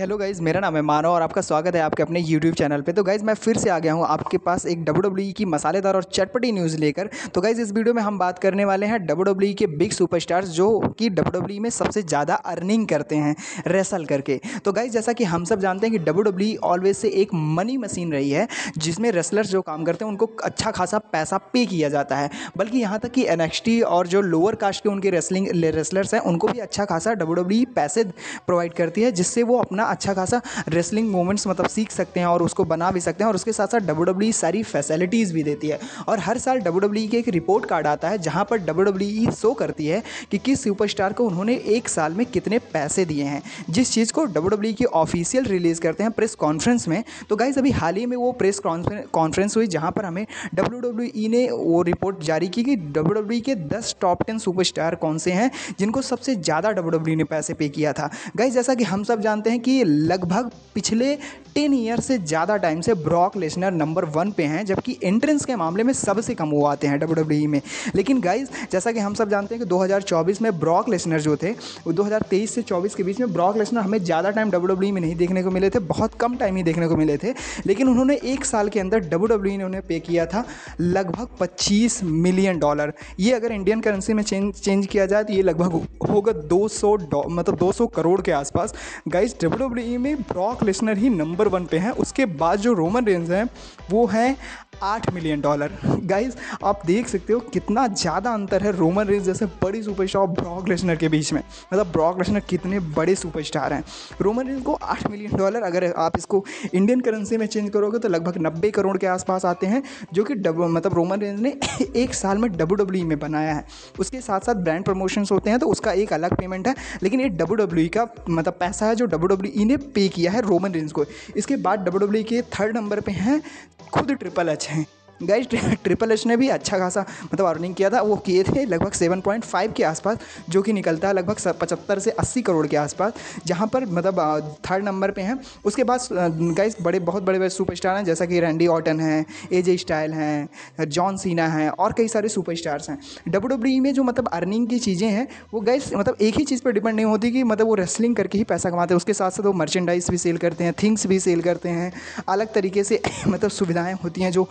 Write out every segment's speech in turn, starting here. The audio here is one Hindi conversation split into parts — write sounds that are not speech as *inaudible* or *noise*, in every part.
हेलो गाइज़ मेरा नाम है मानव और आपका स्वागत है आपके अपने यूट्यूब चैनल पे। तो गाइज़ मैं फिर से आ गया हूँ आपके पास एक डब्ल्यू डब्ल्यू की मसालेदार और चटपटी न्यूज़ लेकर। तो गाइज़ इस वीडियो में हम बात करने वाले हैं डब्ल्यू डब्ल्यू के बिग सुपरस्टार्स जो कि डब्ल्यू डब्ल्यू में सबसे ज़्यादा अर्निंग करते हैं रेसल करके। तो गाइज़ जैसा कि हम सब जानते हैं कि डब्ल्यू डब्ल्यू ऑलवेज से एक मनी मशीन रही है, जिसमें रेसलर्स जो काम करते हैं, उनको अच्छा खासा पैसा पे किया जाता है। बल्कि यहाँ तक कि एन और जो लोअर कास्ट के उनके रेसलिंग रेसलर्स हैं, उनको भी अच्छा खासा डब्ल्यू डब्ल्यू पैसे प्रोवाइड करती है, जिससे वो अपना अच्छा खासा रेसलिंग मूवमेंट्स मतलब सीख सकते हैं और उसको बना भी सकते हैं और उसके साथ साथ डब्ल्यू डब्ल्यू सारी फैसिलिटीज़ भी देती है। और हर साल डब्ल्यू डब्ल्यू की एक रिपोर्ट कार्ड आता है, जहाँ पर डब्ल्यू डब्ल्यू शो करती है कि किस सुपरस्टार को उन्होंने एक साल में कितने पैसे दिए हैं। जिस चीज़ को डब्ल्यू डब्ल्यू की ऑफिशियल रिलीज़ करते हैं प्रेस कॉन्फ्रेंस में तो गाइज़ अभी हाल ही में वो प्रेस कॉन्फ्रेंस हुई, जहाँ पर हमें डब्ल्यू डब्ल्यू ने वो रिपोर्ट जारी की कि डब्ल्यू डब्ल्यू के दस टॉप टेन सुपरस्टार कौन से हैं, जिनको सबसे ज़्यादा डब्ल्यू डब्ल्यू ने पैसे पे किया था। गाइज़ जैसा कि हम सब जानते हैं कि लगभग पिछले टेन ईयर से ज़्यादा टाइम से ब्रॉक लेसनर नंबर वन पे हैं, जबकि एंट्रेंस के मामले में सबसे कम वो आते हैं डब्ल्यू डब्ल्यू में। लेकिन गाइज़ जैसा कि हम सब जानते हैं कि 2024 में ब्रॉक लेसनर जो थे, वो 2023 से 24 के बीच में ब्रॉक लेसनर हमें ज़्यादा टाइम डब्ल्यू डब्ल्यू में नहीं देखने को मिले थे, बहुत कम टाइम ही देखने को मिले थे, लेकिन उन्होंने एक साल के अंदर डब्ल्यू डब्ल्यू ने उन्हें पे किया था लगभग पच्चीस मिलियन डॉलर ये अगर इंडियन करेंसी में चेंज चेंज किया जाए तो ये लगभग होगा दो सौ मतलब दो सौ करोड़ के आसपास। गाइज़ डब्ल्यू डब्ल्यू में ब्रॉक लेसनर ही नंबर वन पे हैं। उसके बाद जो रोमन रेंज हैं, वो हैं आठ मिलियन डॉलर। गाइज़ आप देख सकते हो कितना ज़्यादा अंतर है रोमन रेंज जैसे बड़ी सुपरस्टार और ब्रॉक लेसनर के बीच में। मतलब ब्रॉक लेसनर कितने बड़े सुपरस्टार हैं। रोमन रेंज को आठ मिलियन डॉलर अगर आप इसको इंडियन करेंसी में चेंज करोगे तो लगभग नब्बे करोड़ के आसपास आते हैं, जो कि मतलब रोमन रेंज ने *laughs* एक साल में डब्ल्यू डब्ल्यू में बनाया है। उसके साथ साथ ब्रांड प्रमोशंस होते हैं तो उसका एक अलग पेमेंट है, लेकिन ये डब्ल्यू डब्ल्यू का मतलब पैसा है जो डब्ल्यू डब्ल्यू ने पे किया है रोमन रेंज को। इसके बाद डब्ल्यू डब्ल्यू के थर्ड नंबर पर हैं खुद ट्रिपल एच हैं गाइज़ ट्रिपल एच ने भी अच्छा खासा मतलब अर्निंग किया था। वो किए थे लगभग सेवन पॉइंट फाइव के आसपास, जो कि निकलता है लगभग पचहत्तर से अस्सी करोड़ के आसपास, जहाँ पर मतलब थर्ड नंबर पर हैं। उसके बाद गाइज़ बड़े, बहुत बड़े बड़े सुपरस्टार हैं, जैसा कि रैंडी ऑटन हैं ए जे स्टाइल हैं जॉन सीना हैं, और कई सारे सुपरस्टार्स हैं। डब्ल्यू डब्ल्यू में जो मतलब अर्निंग की चीज़ें हैं, वो गाइज़ मतलब एक ही चीज़ पर डिपेंड नहीं होती कि मतलब वो रेसलिंग करके ही पैसा कमाते हैं। उसके साथ साथ वो मर्चेंडाइज भी सेल करते हैं थिंग्स भी सेल करते हैं। अलग तरीके से *laughs* मतलब सुविधाएँ होती हैं जो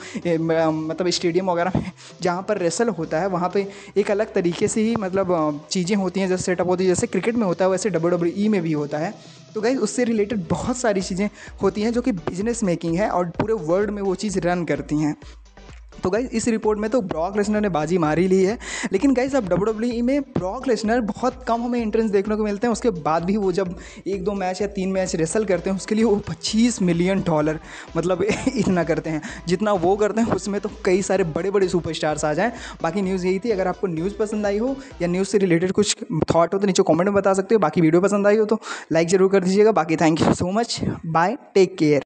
मतलब स्टेडियम वगैरह में, *laughs* जहाँ पर रेसल होता है, वहाँ पे एक अलग तरीके से ही मतलब चीज़ें होती हैं, जैसे सेटअप होती है, जैसे क्रिकेट में होता है, वैसे डब्ल्यू डब्ल्यू ई में भी होता है। तो गाइज़ उससे रिलेटेड बहुत सारी चीज़ें होती हैं, जो कि बिज़नेस मेकिंग है, और पूरे वर्ल्ड में वो चीज़ रन करती हैं। तो गाइज़ इस रिपोर्ट में तो ब्रॉक लेसनर ने बाजी मारी ली है, लेकिन गाइज़ अब डब्ल्यू डब्ल्यू में ब्रॉक लेसनर बहुत कम हमें एंट्रेंस देखने को मिलते हैं, उसके बाद भी वो जब एक दो मैच या तीन मैच रेसल करते हैं, उसके लिए वो पच्चीस मिलियन डॉलर मतलब *laughs* इतना करते हैं। जितना वो करते हैं, उसमें तो कई सारे बड़े बड़े सुपर आ जाएँ। बाकी न्यूज़ यही थी, अगर आपको न्यूज़ पसंद आई हो या न्यूज़ से रिलेटेड कुछ थाट हो तो नीचे कॉमेंट में बता सकते हो, बाकी वीडियो पसंद आई हो तो लाइक ज़रूर कर दीजिएगा। बाकी thank you so much bye take care